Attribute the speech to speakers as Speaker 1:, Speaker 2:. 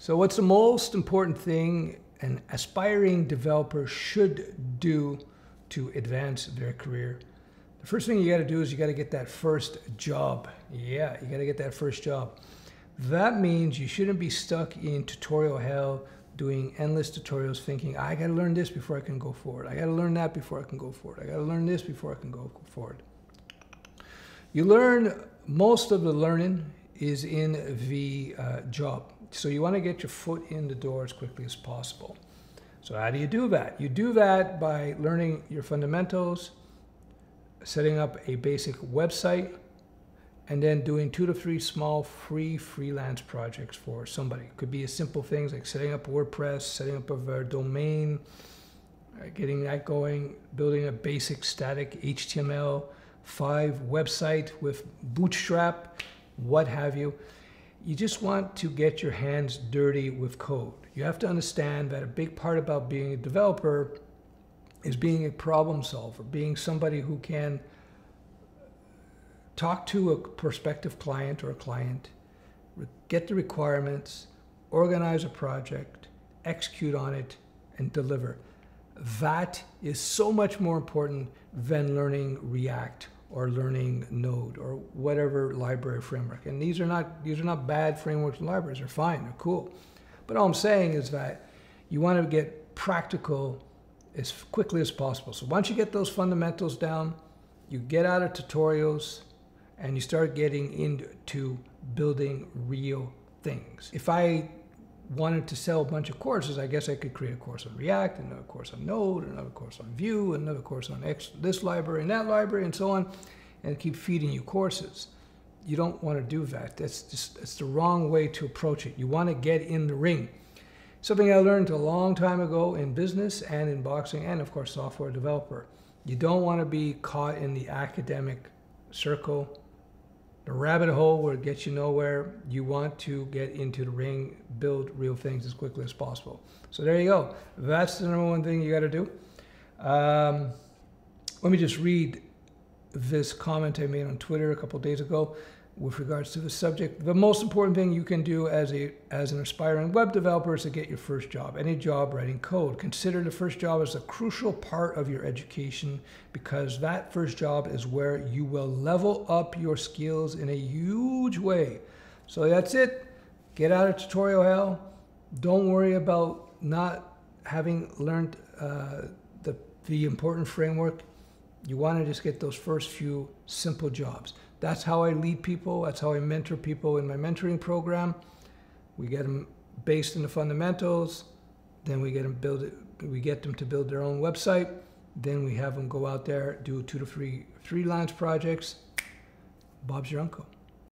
Speaker 1: So, what's the most important thing an aspiring developer should do to advance their career? The first thing you got to do is you got to get that first job. Yeah, you got to get that first job. That means you shouldn't be stuck in tutorial hell doing endless tutorials thinking, I got to learn this before I can go forward. I got to learn that before I can go forward. I got to learn this before I can go forward. You learn most of the learning is in the uh, job. So you want to get your foot in the door as quickly as possible. So how do you do that? You do that by learning your fundamentals, setting up a basic website, and then doing two to three small free freelance projects for somebody. It could be as simple things like setting up WordPress, setting up a domain, uh, getting that going, building a basic static HTML 5 website with Bootstrap, what have you. You just want to get your hands dirty with code. You have to understand that a big part about being a developer is being a problem solver, being somebody who can talk to a prospective client or a client, get the requirements, organize a project, execute on it, and deliver. That is so much more important than learning React or learning Node or whatever library framework. And these are not these are not bad frameworks and libraries. They're fine. They're cool. But all I'm saying is that you want to get practical as quickly as possible. So once you get those fundamentals down, you get out of tutorials, and you start getting into building real things. If I wanted to sell a bunch of courses, I guess I could create a course on React, another course on Node, another course on Vue, another course on X, this library and that library, and so on, and keep feeding you courses. You don't want to do that. That's just it's the wrong way to approach it. You want to get in the ring. Something I learned a long time ago in business and in boxing, and of course, software developer. You don't want to be caught in the academic circle the rabbit hole where it gets you nowhere. You want to get into the ring, build real things as quickly as possible. So there you go. That's the number one thing you got to do. Um, let me just read this comment I made on Twitter a couple days ago with regards to the subject. The most important thing you can do as a as an aspiring web developer is to get your first job. Any job writing code. Consider the first job as a crucial part of your education because that first job is where you will level up your skills in a huge way. So that's it. Get out of tutorial hell. Don't worry about not having learned uh, the the important framework. You want to just get those first few simple jobs. That's how I lead people. That's how I mentor people in my mentoring program. We get them based in the fundamentals. Then we get them build it. We get them to build their own website. Then we have them go out there do two to three freelance projects. Bob's your uncle.